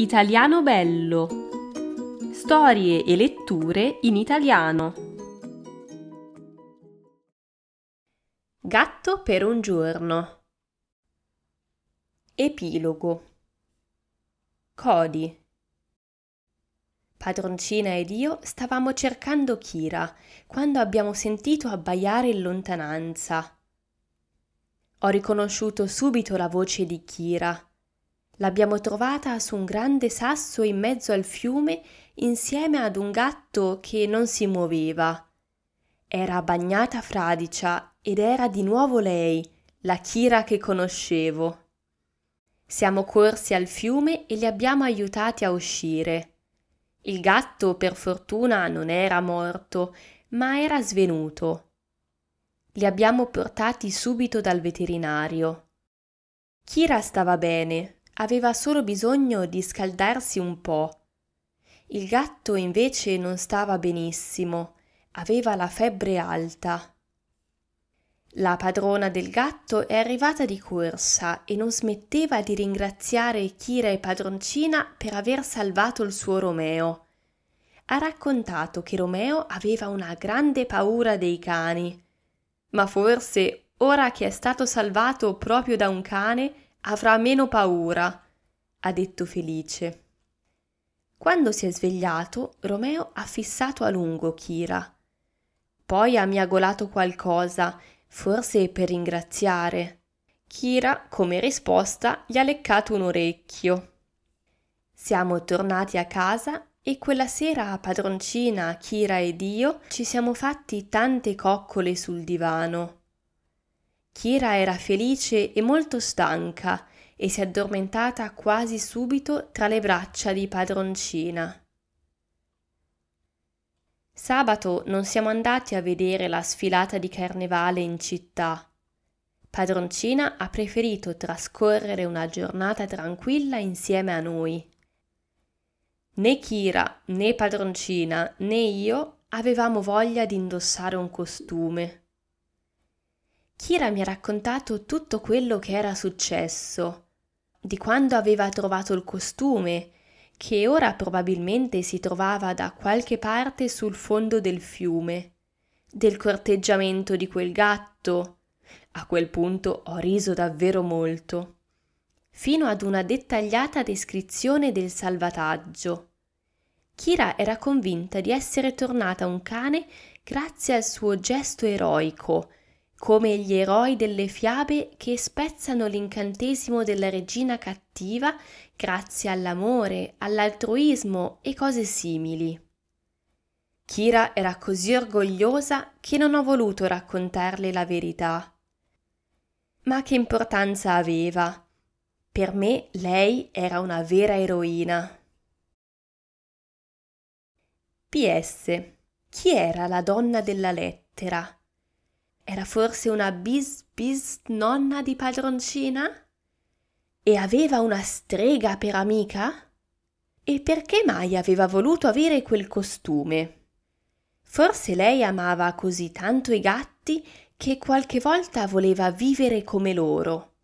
Italiano bello. Storie e letture in italiano. Gatto per un giorno. Epilogo. Cody. Padroncina ed io stavamo cercando Kira quando abbiamo sentito abbaiare in lontananza. Ho riconosciuto subito la voce di Kira L'abbiamo trovata su un grande sasso in mezzo al fiume insieme ad un gatto che non si muoveva. Era bagnata fradicia ed era di nuovo lei, la Kira che conoscevo. Siamo corsi al fiume e li abbiamo aiutati a uscire. Il gatto, per fortuna, non era morto, ma era svenuto. Li abbiamo portati subito dal veterinario. Kira stava bene, aveva solo bisogno di scaldarsi un po. Il gatto invece non stava benissimo, aveva la febbre alta. La padrona del gatto è arrivata di corsa e non smetteva di ringraziare Kira e padroncina per aver salvato il suo Romeo. Ha raccontato che Romeo aveva una grande paura dei cani, ma forse ora che è stato salvato proprio da un cane avrà meno paura, ha detto felice. Quando si è svegliato, Romeo ha fissato a lungo Kira. Poi ha miagolato qualcosa, forse per ringraziare. Kira, come risposta, gli ha leccato un orecchio. Siamo tornati a casa e quella sera a padroncina, Kira ed io ci siamo fatti tante coccole sul divano. Kira era felice e molto stanca e si è addormentata quasi subito tra le braccia di padroncina. Sabato non siamo andati a vedere la sfilata di carnevale in città. Padroncina ha preferito trascorrere una giornata tranquilla insieme a noi. Né Kira, né padroncina, né io avevamo voglia di indossare un costume. Kira mi ha raccontato tutto quello che era successo, di quando aveva trovato il costume, che ora probabilmente si trovava da qualche parte sul fondo del fiume, del corteggiamento di quel gatto. A quel punto ho riso davvero molto, fino ad una dettagliata descrizione del salvataggio. Kira era convinta di essere tornata un cane grazie al suo gesto eroico, come gli eroi delle fiabe che spezzano l'incantesimo della regina cattiva grazie all'amore, all'altruismo e cose simili. Kira era così orgogliosa che non ho voluto raccontarle la verità. Ma che importanza aveva? Per me lei era una vera eroina. PS. Chi era la donna della lettera? Era forse una bis bis nonna di padroncina? E aveva una strega per amica? E perché mai aveva voluto avere quel costume? Forse lei amava così tanto i gatti che qualche volta voleva vivere come loro.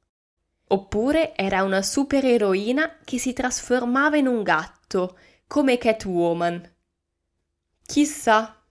Oppure era una supereroina che si trasformava in un gatto, come Catwoman. Chissà.